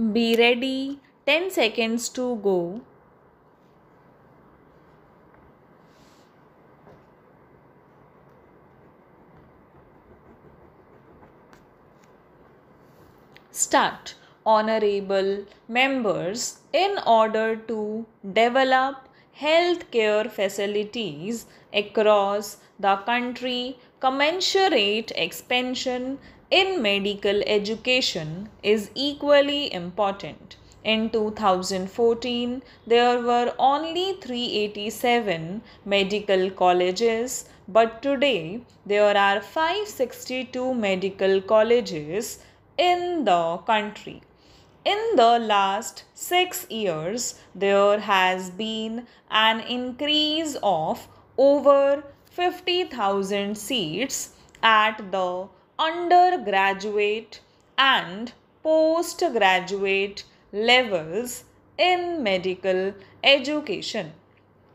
Be ready. 10 seconds to go. Start. Honorable members, in order to develop healthcare facilities across the country, commensurate expansion in medical education is equally important. In 2014, there were only 387 medical colleges, but today there are 562 medical colleges in the country. In the last six years, there has been an increase of over 50,000 seats at the undergraduate and postgraduate levels in medical education.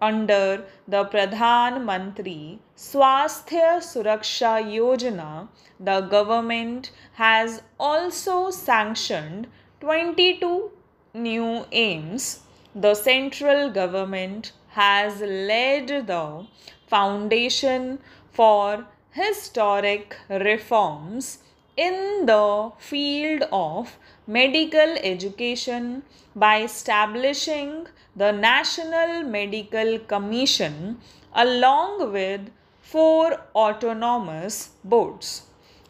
Under the Pradhan Mantri Swasthya Suraksha Yojana, the government has also sanctioned 22 new AIIMS. The central government has laid the foundation for historic reforms in the field of medical education by establishing the National Medical Commission along with four autonomous boards.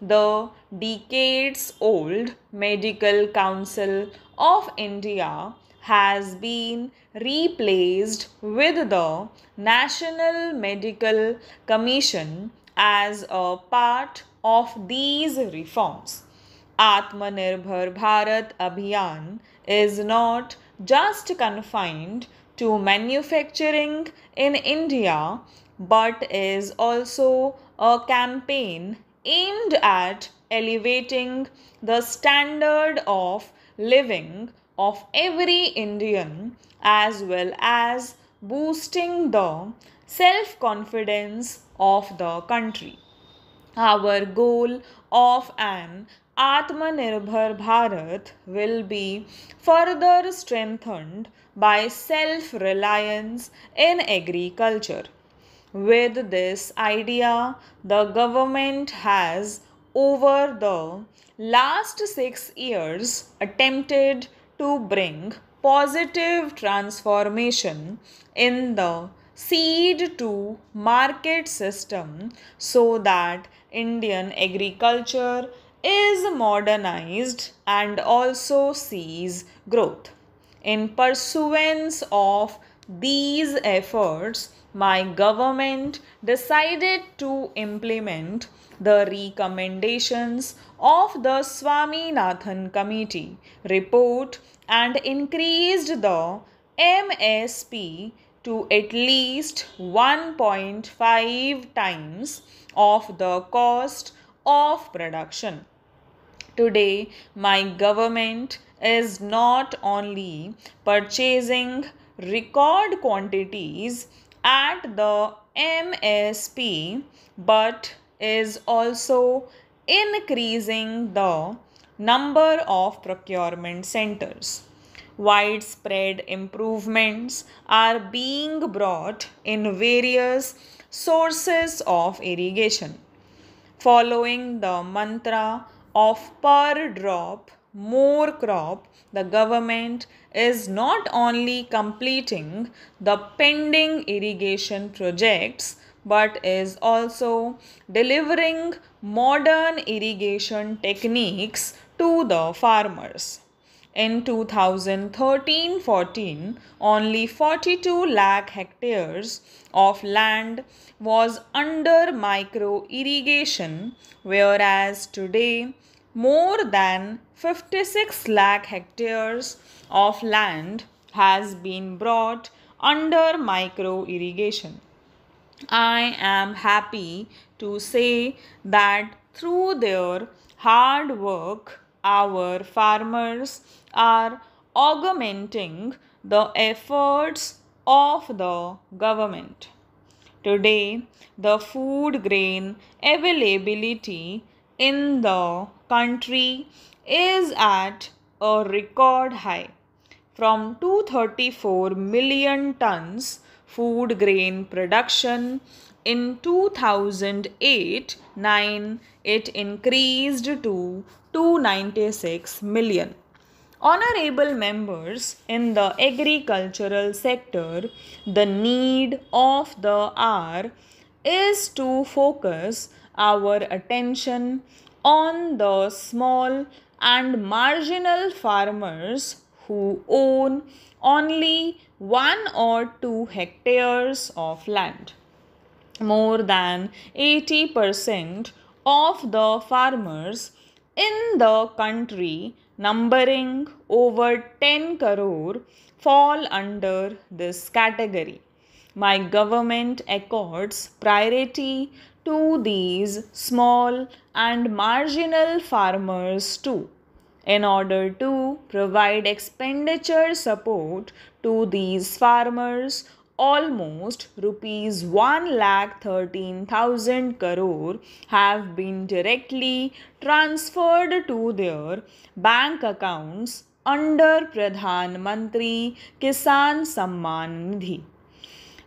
The decades old Medical Council of India has been replaced with the National Medical Commission as a part of these reforms. Atmanirbhar Bharat Abhiyan is not just confined to manufacturing in India but is also a campaign aimed at elevating the standard of living of every Indian as well as boosting the self confidence of the country. Our goal of an Atmanirbhar Bharat will be further strengthened by self reliance in agriculture. With this idea, the government has over the last six years attempted to bring positive transformation in the seed to market system so that Indian agriculture is modernized and also sees growth. In pursuance of these efforts, my government decided to implement the recommendations of the Swaminathan Committee report and increased the MSP to at least 1.5 times of the cost of production. Today, my government is not only purchasing record quantities at the MSP but is also increasing the number of procurement centers. Widespread improvements are being brought in various sources of irrigation. Following the mantra of per drop, more crop, the government is not only completing the pending irrigation projects but is also delivering modern irrigation techniques to the farmers. In 2013 14, only 42 lakh hectares of land was under micro irrigation, whereas today more than 56 lakh hectares of land has been brought under micro irrigation. I am happy to say that through their hard work, our farmers are augmenting the efforts of the government. Today, the food grain availability in the country is at a record high from 234 million tons food grain production in 2008 9 it increased to 296 million Honorable members in the agricultural sector, the need of the hour is to focus our attention on the small and marginal farmers who own only one or two hectares of land. More than 80% of the farmers in the country numbering over 10 crore fall under this category. My government accords priority to these small and marginal farmers too in order to provide expenditure support to these farmers almost rupees 1 lakh 13,000 crore have been directly transferred to their bank accounts under Pradhan Mantri Kisan Samman Nidhi.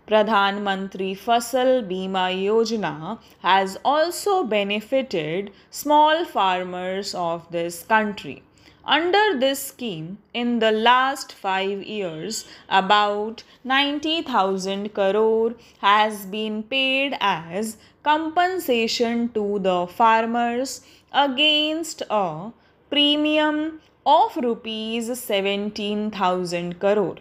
Pradhan Mantri Fasal Bima Yojana has also benefited small farmers of this country. Under this scheme, in the last five years, about 90,000 crore has been paid as compensation to the farmers against a premium of rupees 17,000 crore.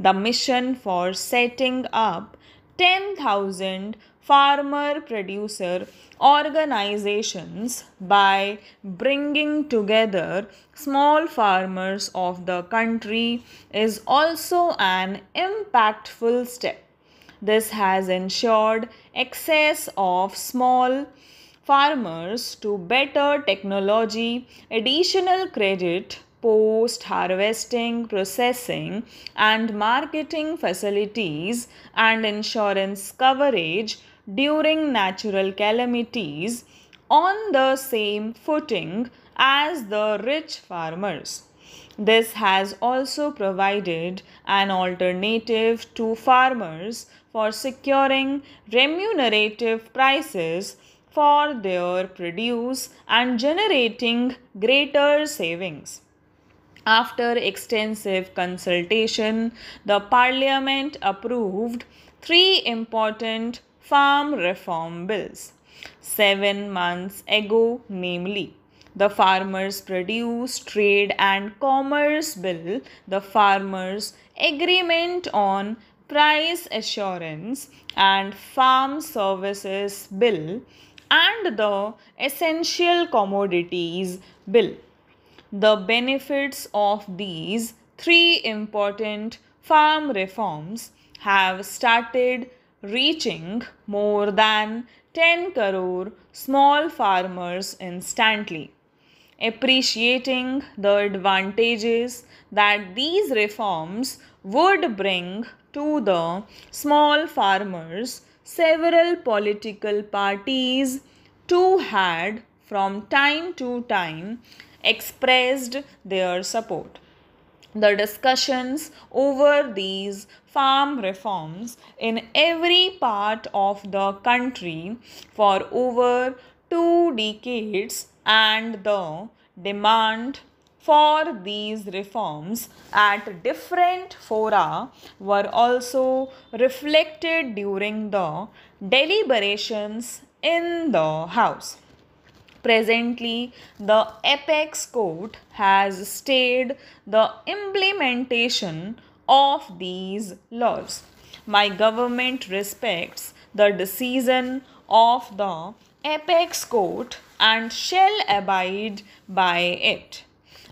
The mission for setting up 10,000 farmer producer organizations by bringing together small farmers of the country is also an impactful step. This has ensured access of small farmers to better technology, additional credit, post harvesting processing and marketing facilities and insurance coverage during natural calamities on the same footing as the rich farmers. This has also provided an alternative to farmers for securing remunerative prices for their produce and generating greater savings. After extensive consultation, the Parliament approved three important farm reform bills. Seven months ago, namely, the Farmers Produce Trade and Commerce Bill, the Farmers Agreement on Price Assurance and Farm Services Bill, and the Essential Commodities Bill. The benefits of these three important farm reforms have started reaching more than 10 crore small farmers instantly. Appreciating the advantages that these reforms would bring to the small farmers, several political parties too had from time to time expressed their support. The discussions over these farm reforms in every part of the country for over two decades and the demand for these reforms at different fora were also reflected during the deliberations in the House. Presently, the apex court has stayed the implementation of these laws. My government respects the decision of the apex court and shall abide by it.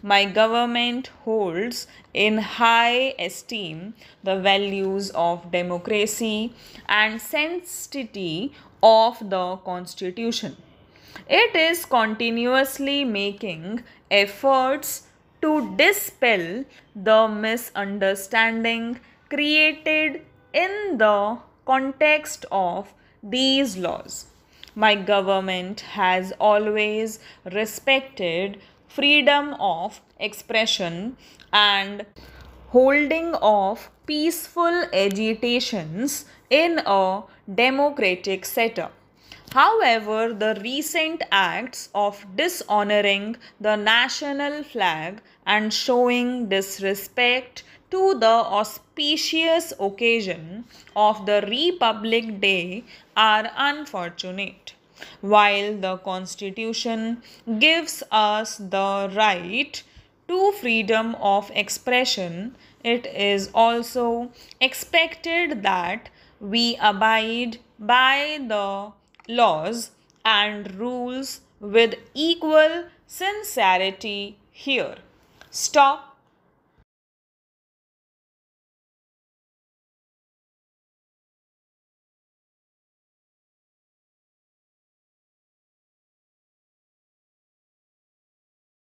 My government holds in high esteem the values of democracy and sanctity of the constitution. It is continuously making efforts to dispel the misunderstanding created in the context of these laws. My government has always respected freedom of expression and holding of peaceful agitations in a democratic setup. However, the recent acts of dishonoring the national flag and showing disrespect to the auspicious occasion of the Republic Day are unfortunate. While the Constitution gives us the right to freedom of expression, it is also expected that we abide by the laws and rules with equal sincerity here. Stop